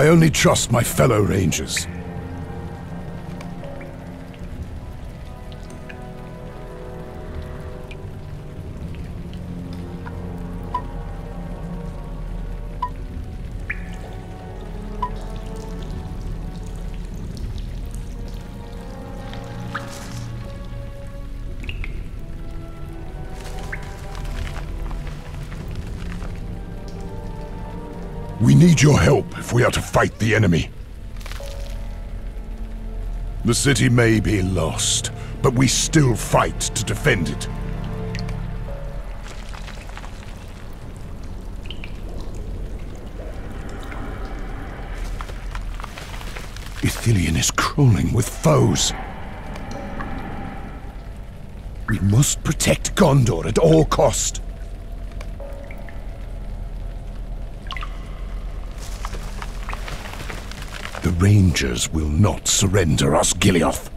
I only trust my fellow rangers. Need your help if we are to fight the enemy. The city may be lost, but we still fight to defend it. Ithilien is crawling with foes. We must protect Gondor at all cost. Rangers will not surrender Osgiliath.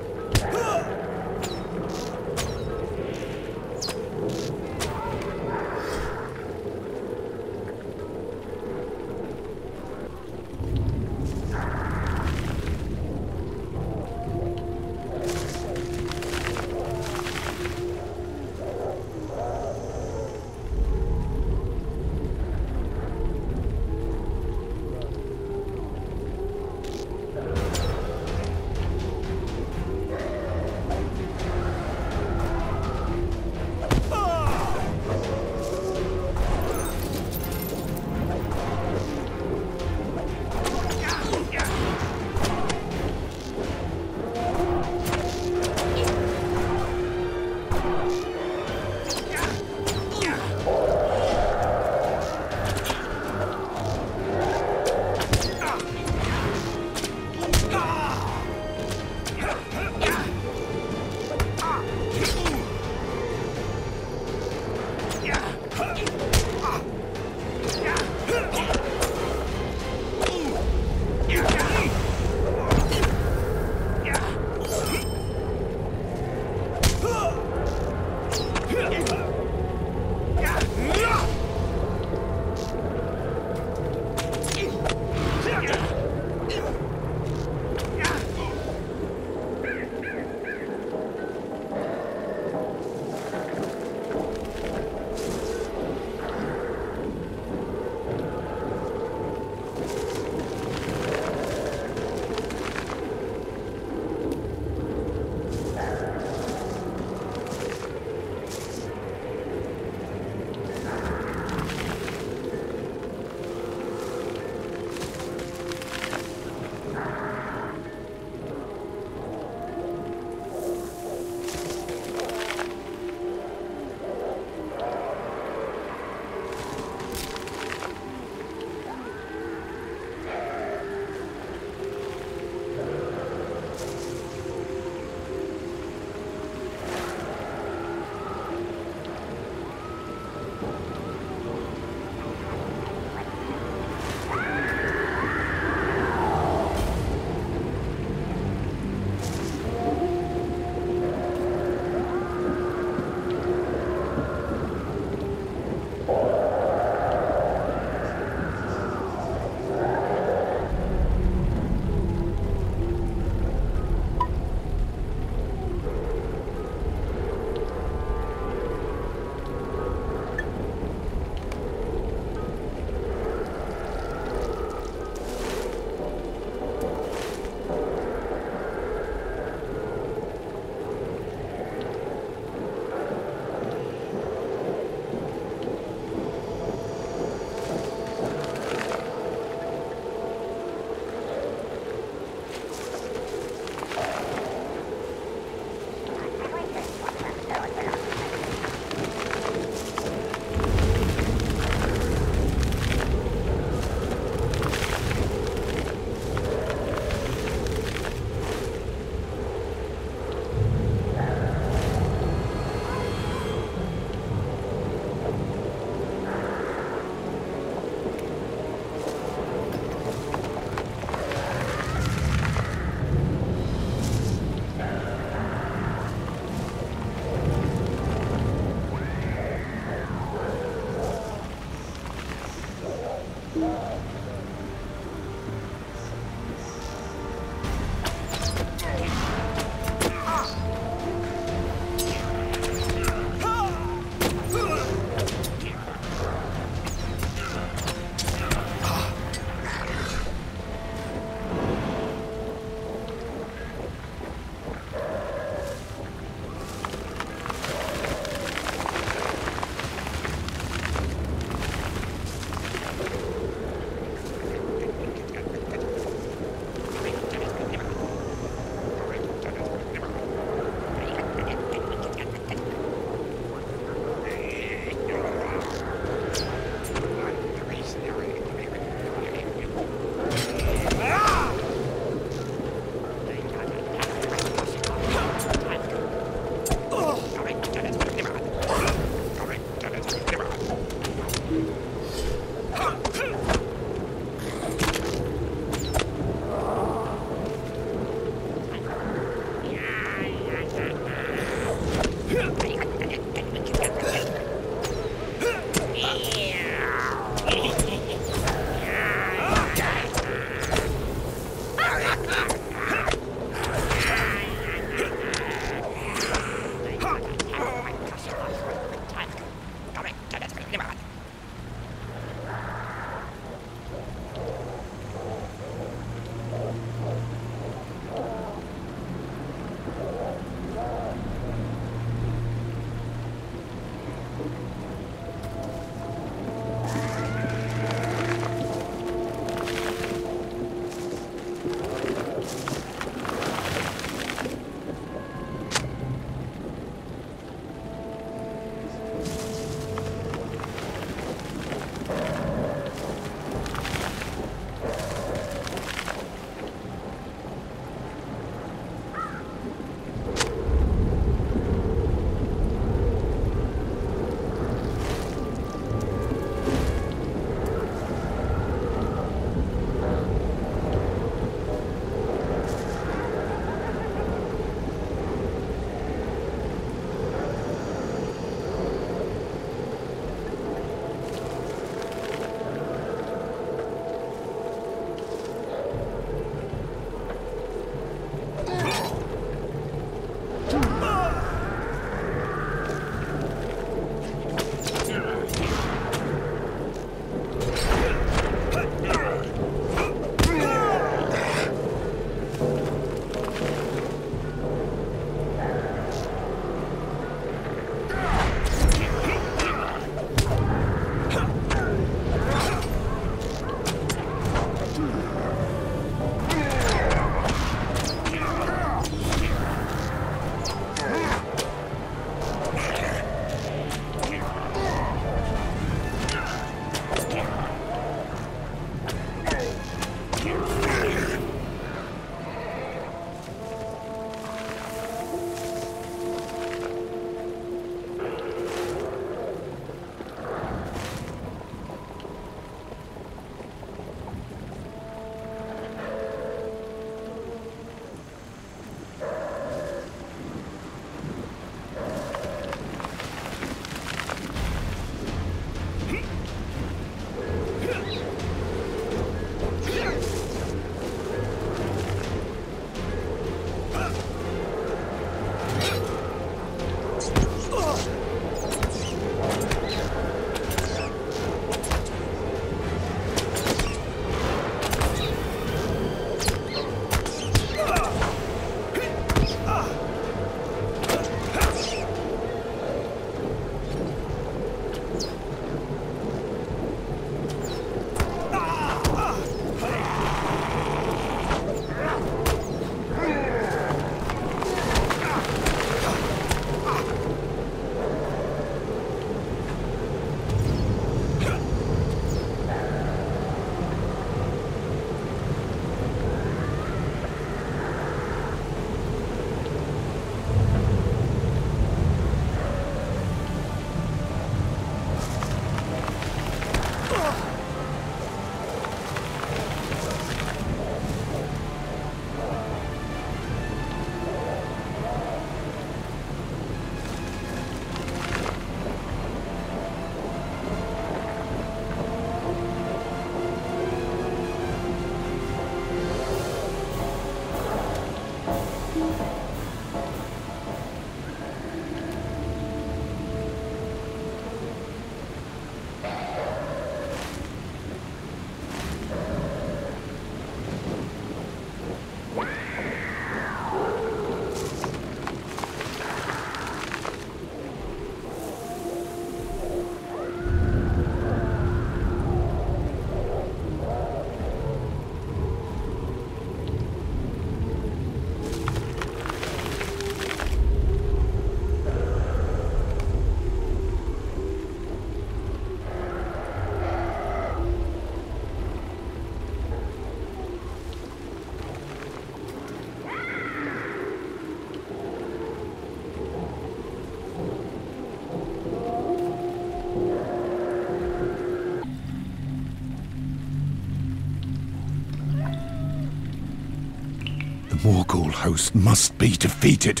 Morgul host must be defeated.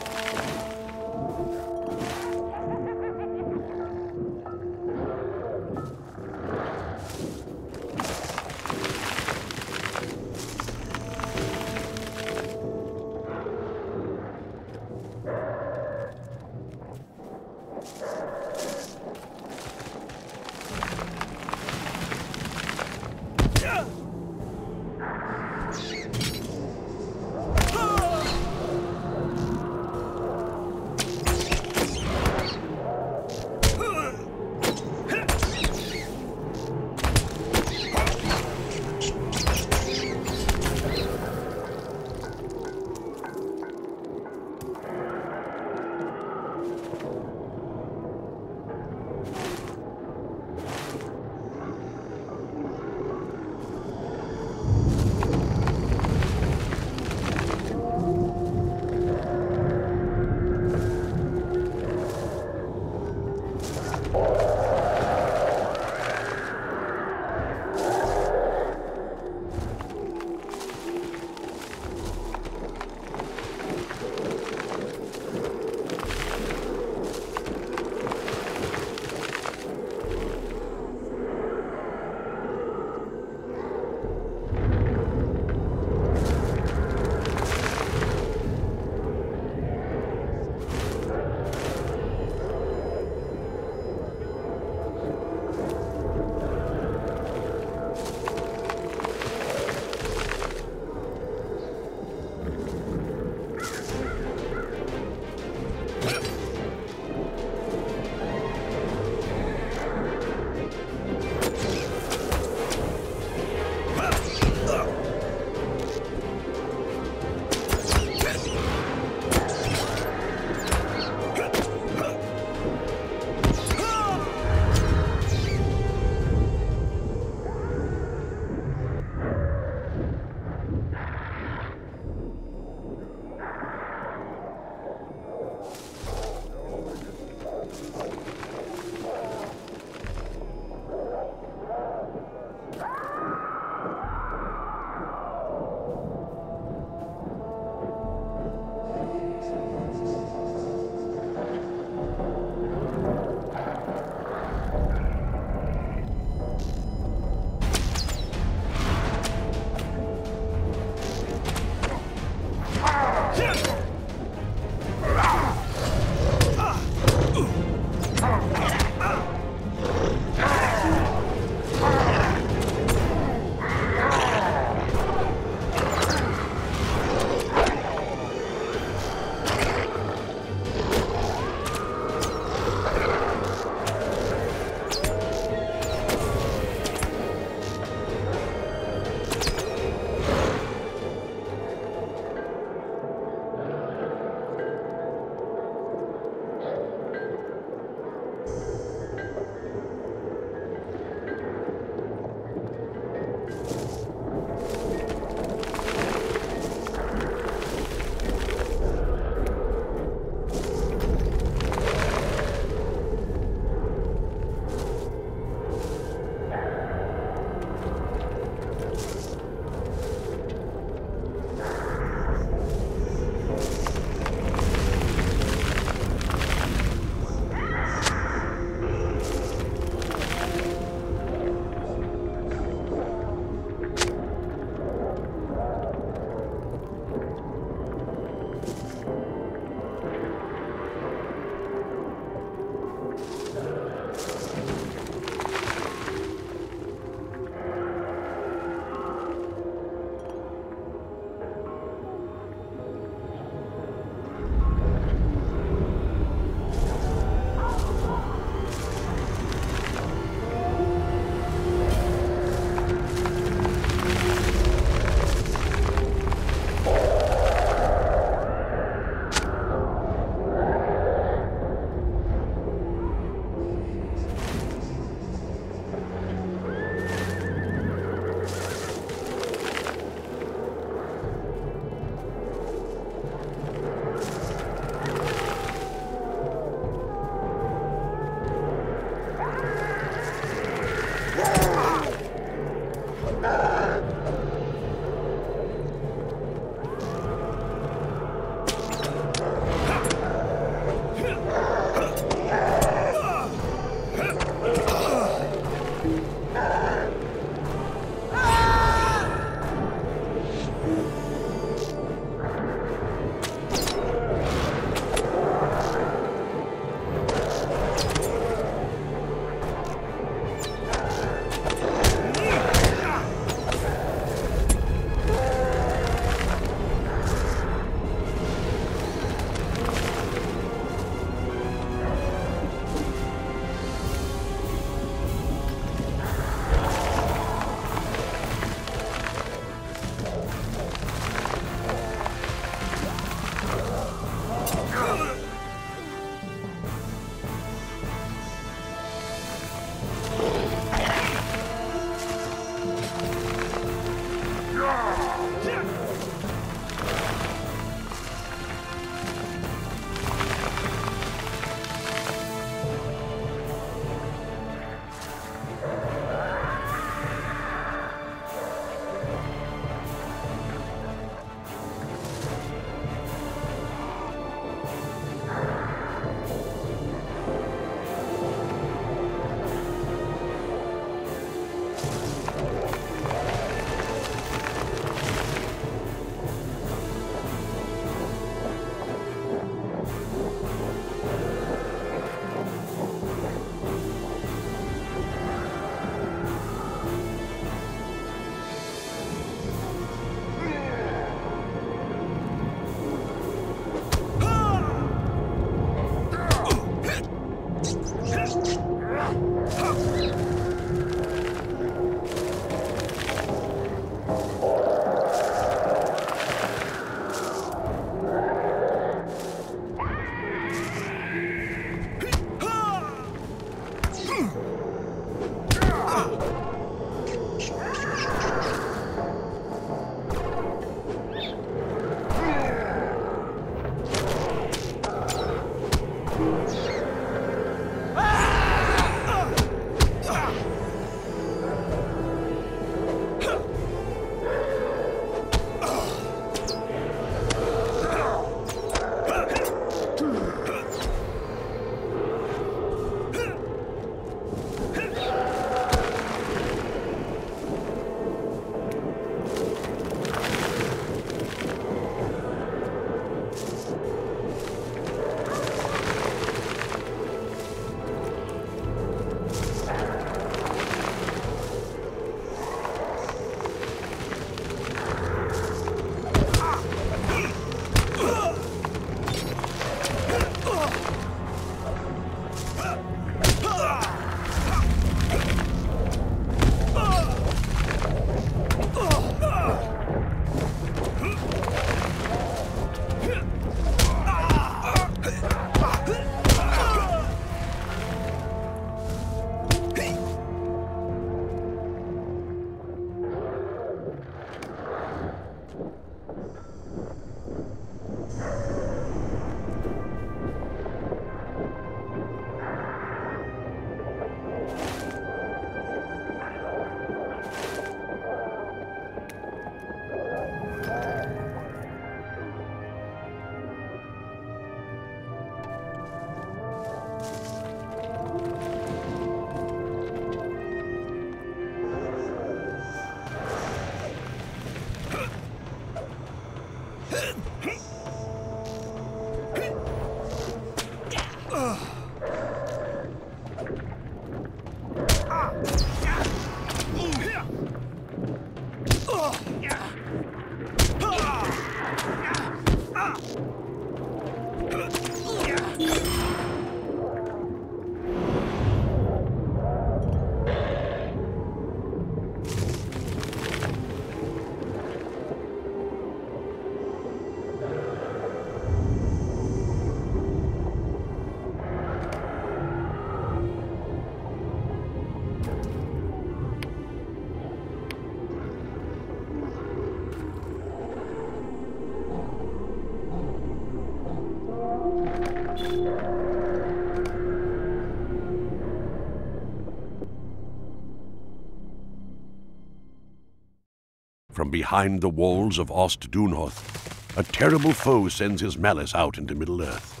behind the walls of Ost Dunhoth, a terrible foe sends his malice out into Middle-earth.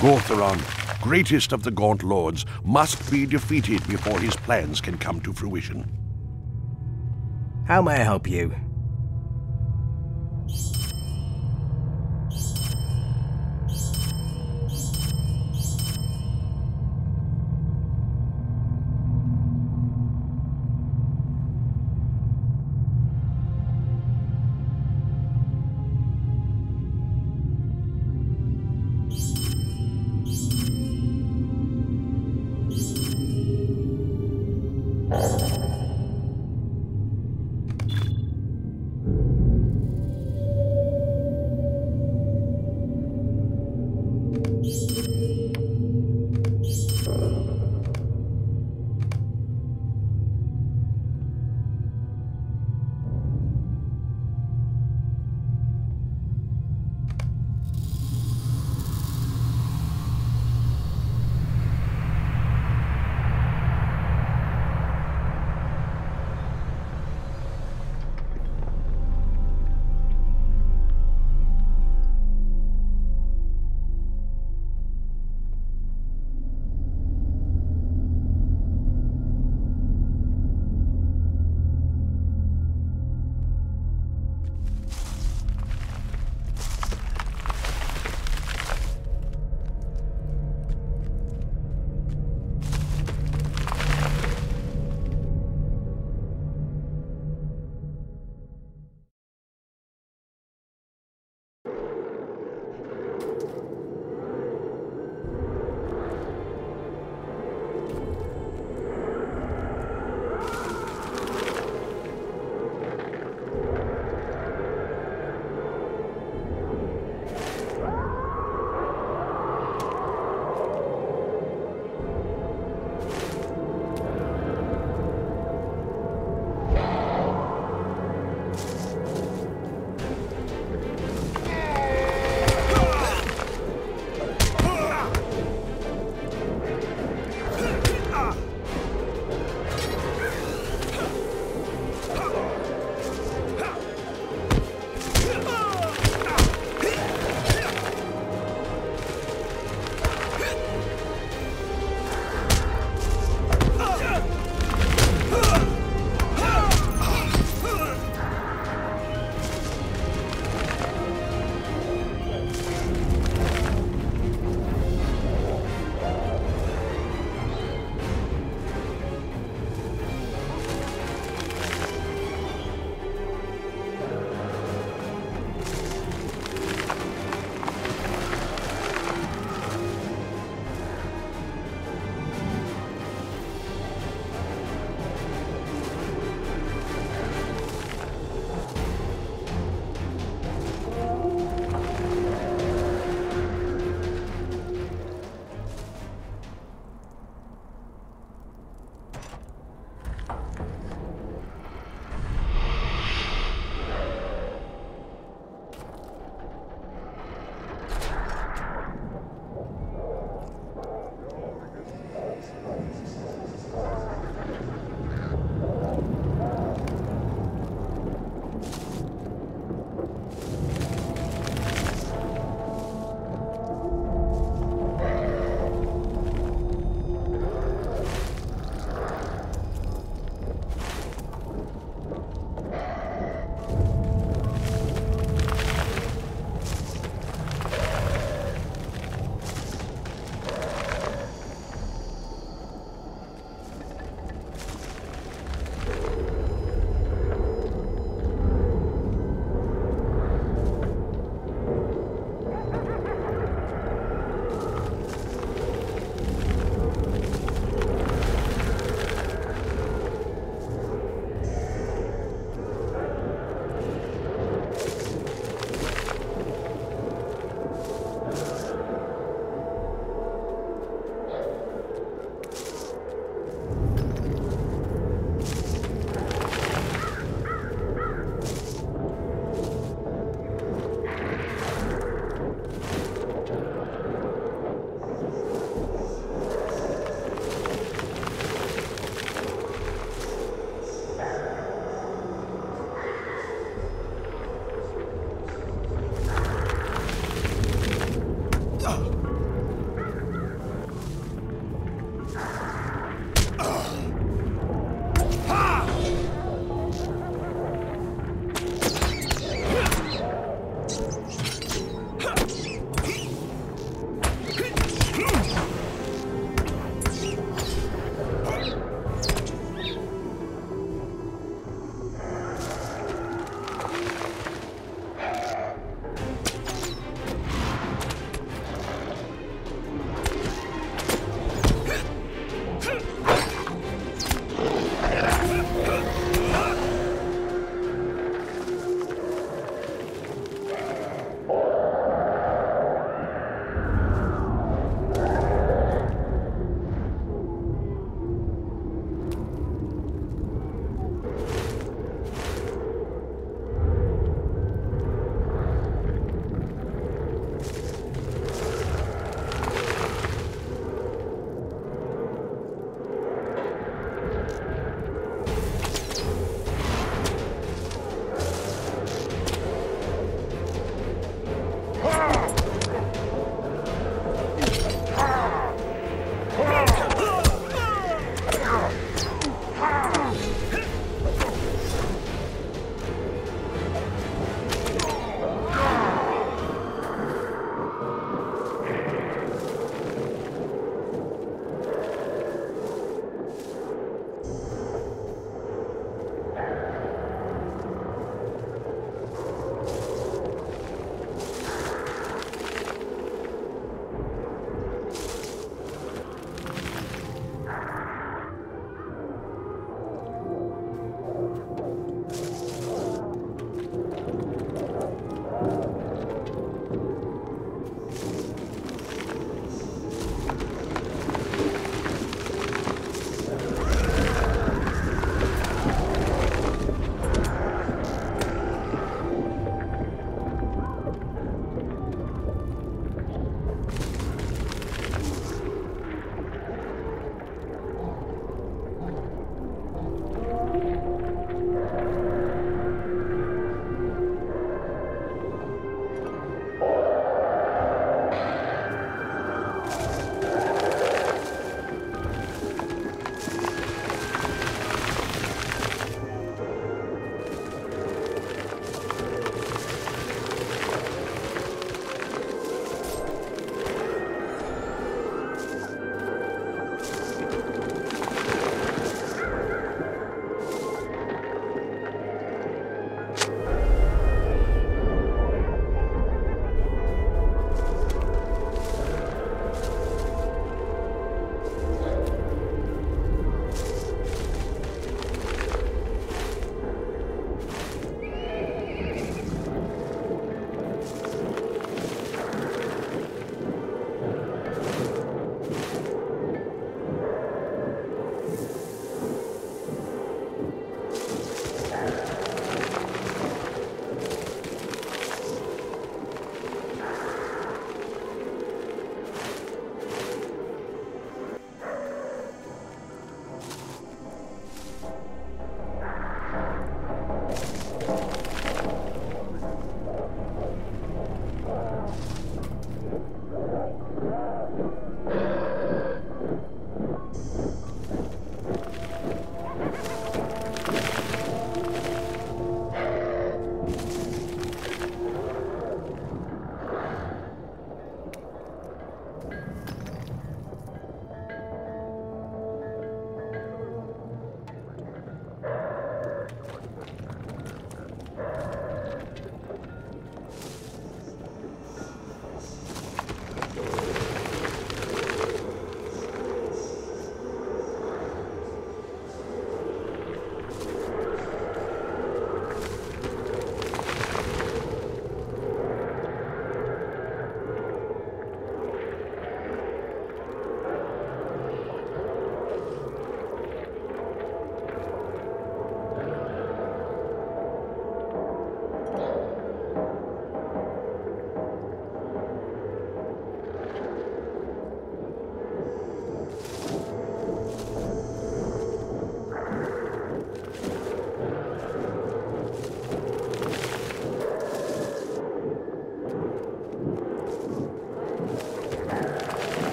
Gortheron, greatest of the Gaunt Lords, must be defeated before his plans can come to fruition. How may I help you?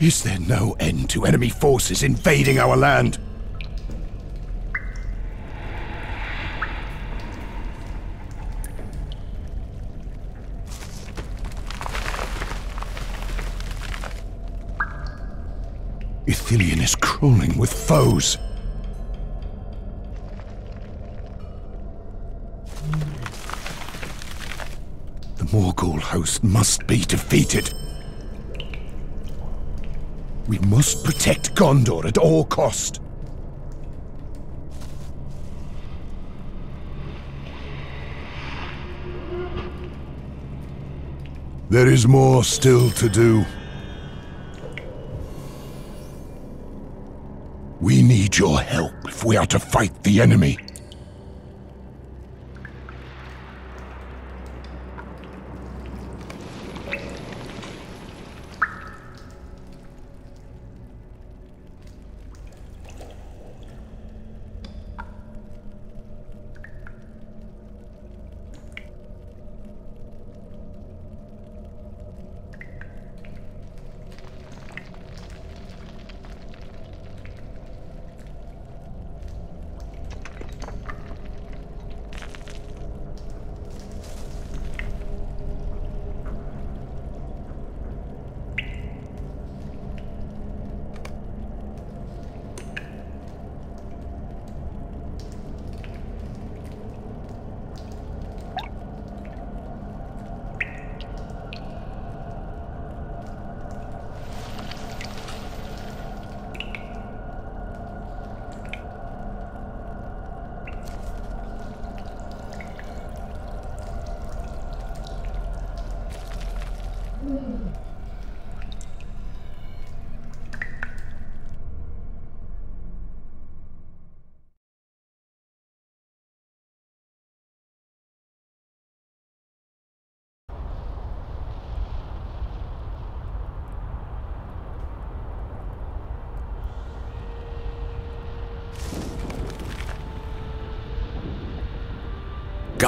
Is there no end to enemy forces invading our land? Ithilien is crawling with foes. The Morgul host must be defeated. Must protect Gondor at all cost. There is more still to do. We need your help if we are to fight the enemy.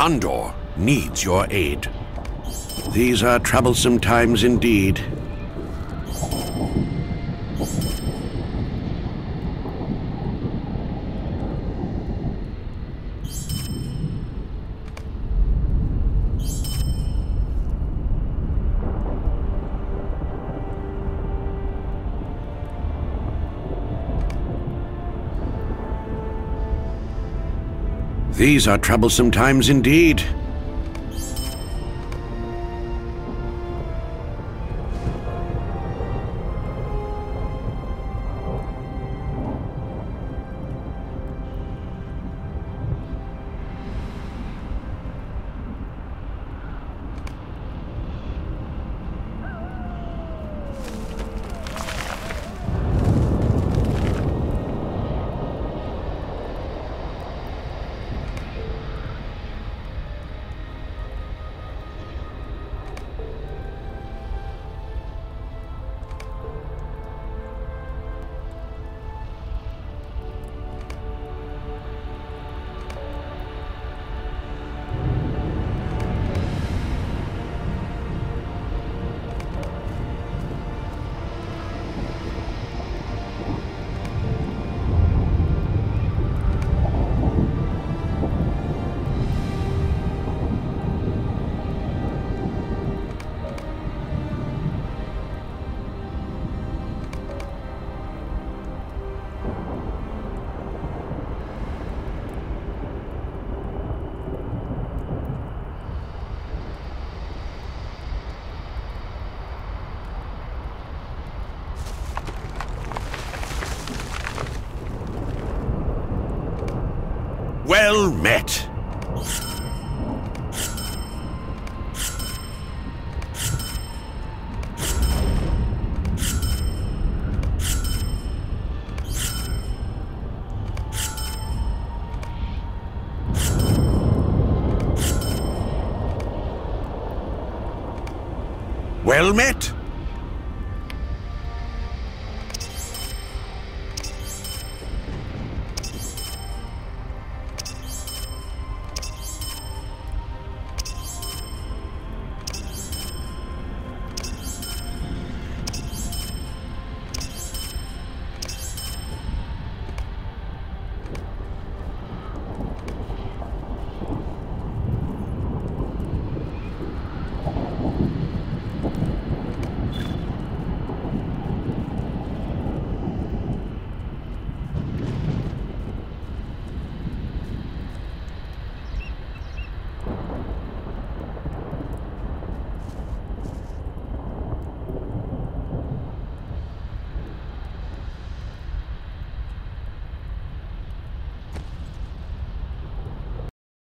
Gondor needs your aid. These are troublesome times indeed. These are troublesome times indeed. Met. Well met.